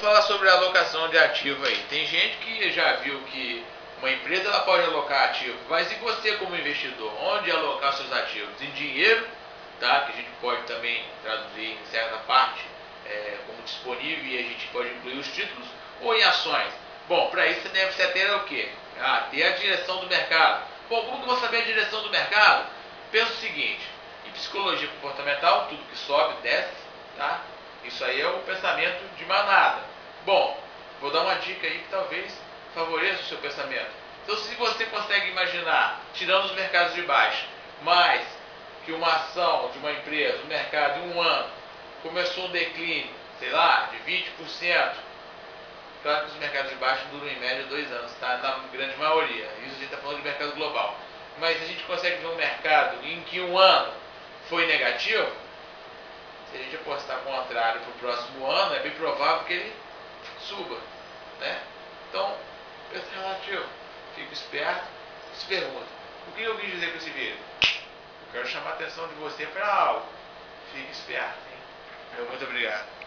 falar sobre a alocação de ativo aí. Tem gente que já viu que uma empresa ela pode alocar ativo, mas e você como investidor, onde alocar seus ativos? Em dinheiro, tá? que a gente pode também traduzir em certa parte é, como disponível e a gente pode incluir os títulos, ou em ações? Bom, para isso você deve ter o quê? Ah, ter a direção do mercado. Bom, como que eu vou saber a direção do mercado? Pensa o seguinte, em psicologia comportamental, tudo que sobe, desce, tá? Isso aí é o pensamento de manada. Bom, vou dar uma dica aí que talvez favoreça o seu pensamento. Então, se você consegue imaginar, tirando os mercados de baixo, mais que uma ação de uma empresa, um mercado em um ano, começou um declínio, sei lá, de 20%, claro que os mercados de baixo duram em média dois anos, tá? na grande maioria. Isso a gente está falando de mercado global. Mas a gente consegue ver um mercado em que um ano foi negativo, se a gente apostar contrário para o próximo ano, é bem provável que ele suba. Né? Então, pensa relativo. Fique esperto, se pergunta. O que eu quis dizer com esse vídeo? Eu quero chamar a atenção de você para algo. Fique esperto. Hein? Muito obrigado.